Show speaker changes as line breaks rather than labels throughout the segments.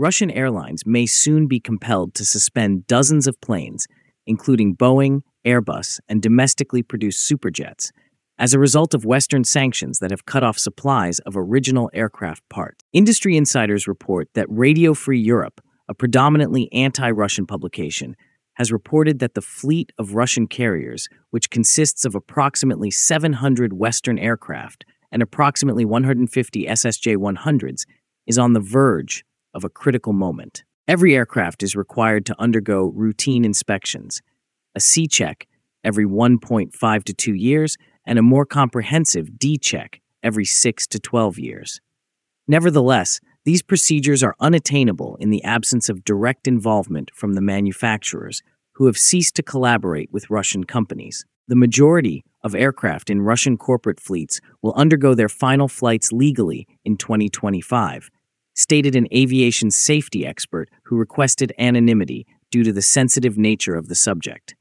Russian airlines may soon be compelled to suspend dozens of planes, including Boeing, Airbus, and domestically produced superjets, as a result of Western sanctions that have cut off supplies of original aircraft parts. Industry insiders report that Radio Free Europe, a predominantly anti Russian publication, has reported that the fleet of Russian carriers, which consists of approximately 700 Western aircraft and approximately 150 SSJ 100s, is on the verge of a critical moment. Every aircraft is required to undergo routine inspections, a C check every 1.5 to 2 years, and a more comprehensive D check every 6 to 12 years. Nevertheless, these procedures are unattainable in the absence of direct involvement from the manufacturers, who have ceased to collaborate with Russian companies. The majority of aircraft in Russian corporate fleets will undergo their final flights legally in 2025, stated an aviation safety expert who requested anonymity due to the sensitive nature of the subject.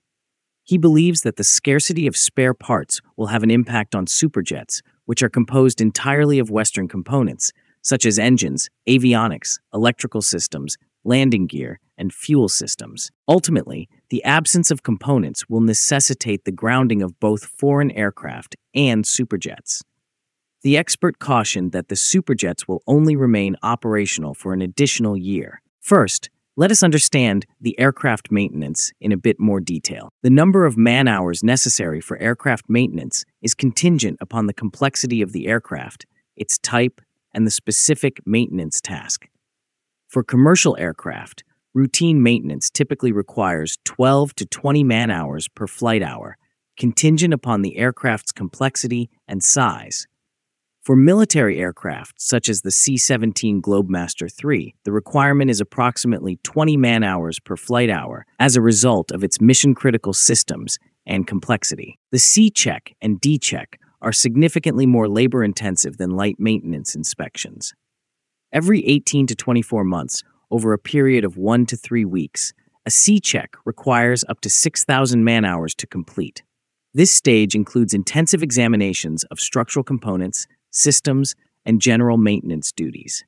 He believes that the scarcity of spare parts will have an impact on superjets, which are composed entirely of Western components, such as engines, avionics, electrical systems, landing gear, and fuel systems. Ultimately, the absence of components will necessitate the grounding of both foreign aircraft and superjets. The expert cautioned that the superjets will only remain operational for an additional year. First, let us understand the aircraft maintenance in a bit more detail. The number of man hours necessary for aircraft maintenance is contingent upon the complexity of the aircraft, its type, and the specific maintenance task. For commercial aircraft, routine maintenance typically requires 12 to 20 man hours per flight hour, contingent upon the aircraft's complexity and size. For military aircraft, such as the C 17 Globemaster III, the requirement is approximately 20 man hours per flight hour as a result of its mission critical systems and complexity. The C check and D check are significantly more labor intensive than light maintenance inspections. Every 18 to 24 months, over a period of one to three weeks, a C check requires up to 6,000 man hours to complete. This stage includes intensive examinations of structural components, systems, and general maintenance duties.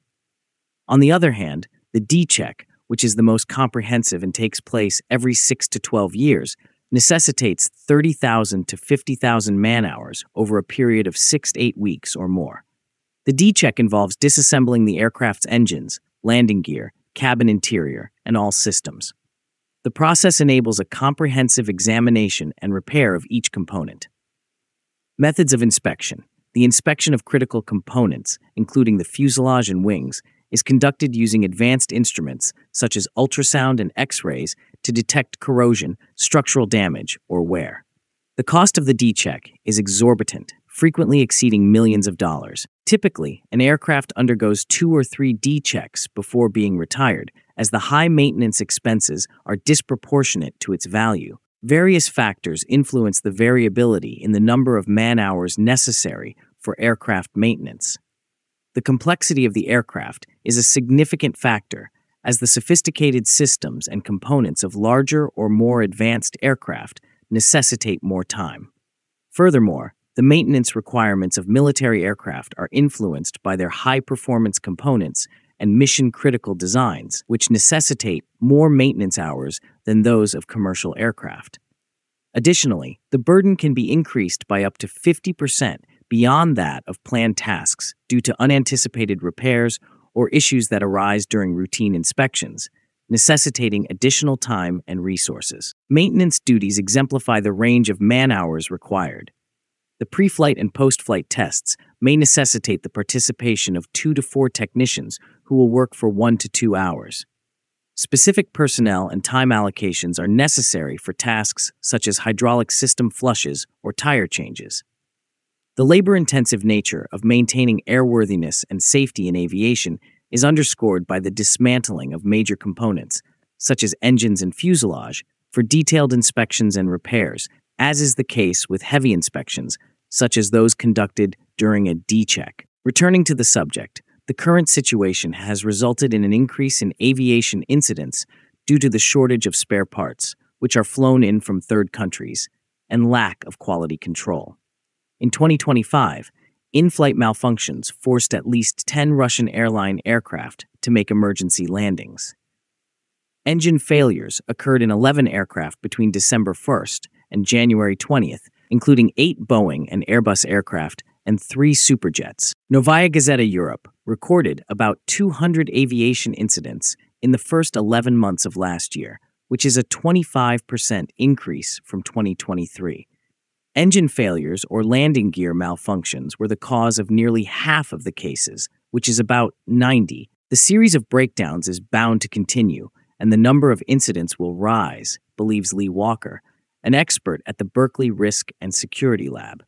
On the other hand, the D check, which is the most comprehensive and takes place every 6 to 12 years, necessitates 30,000 to 50,000 man hours over a period of 6 to 8 weeks or more. The D check involves disassembling the aircraft's engines, landing gear, cabin interior, and all systems. The process enables a comprehensive examination and repair of each component. Methods of inspection. The inspection of critical components, including the fuselage and wings, is conducted using advanced instruments such as ultrasound and X rays to detect corrosion, structural damage, or wear. The cost of the D check is exorbitant, frequently exceeding millions of dollars. Typically, an aircraft undergoes two or three D checks before being retired, as the high maintenance expenses are disproportionate to its value. Various factors influence the variability in the number of man hours necessary for aircraft maintenance. The complexity of the aircraft is a significant factor, as the sophisticated systems and components of larger or more advanced aircraft necessitate more time. Furthermore, the maintenance requirements of military aircraft are influenced by their high performance components and mission critical designs, which necessitate more maintenance hours than those of commercial aircraft. Additionally, the burden can be increased by up to 50% beyond that of planned tasks due to unanticipated repairs or issues that arise during routine inspections, necessitating additional time and resources. Maintenance duties exemplify the range of man hours required. The pre flight and post flight tests may necessitate the participation of two to four technicians who will work for one to two hours. Specific personnel and time allocations are necessary for tasks such as hydraulic system flushes or tire changes. The labor intensive nature of maintaining airworthiness and safety in aviation is underscored by the dismantling of major components, such as engines and fuselage, for detailed inspections and repairs, as is the case with heavy inspections, such as those conducted during a D check. Returning to the subject, the current situation has resulted in an increase in aviation incidents due to the shortage of spare parts, which are flown in from third countries, and lack of quality control. In 2025, in flight malfunctions forced at least 10 Russian airline aircraft to make emergency landings. Engine failures occurred in 11 aircraft between December 1st and January 20th, including eight Boeing and Airbus aircraft and three superjets. Novaya Gazeta Europe recorded about 200 aviation incidents in the first 11 months of last year, which is a 25% increase from 2023. Engine failures or landing gear malfunctions were the cause of nearly half of the cases, which is about 90. The series of breakdowns is bound to continue, and the number of incidents will rise, believes Lee Walker, an expert at the Berkeley Risk and Security Lab.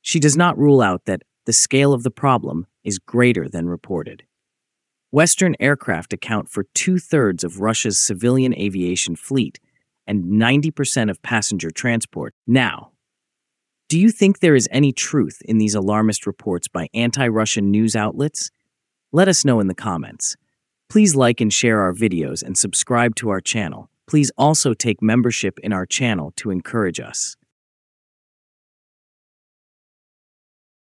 She does not rule out that the scale of the problem is greater than reported. Western aircraft account for two thirds of Russia's civilian aviation fleet and 90% of passenger transport. Now, do you think there is any truth in these alarmist reports by anti Russian news outlets? Let us know in the comments. Please like and share our videos and subscribe to our channel. Please also take membership in our channel to encourage us.